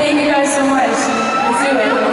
Thank you guys so much. Let's do it.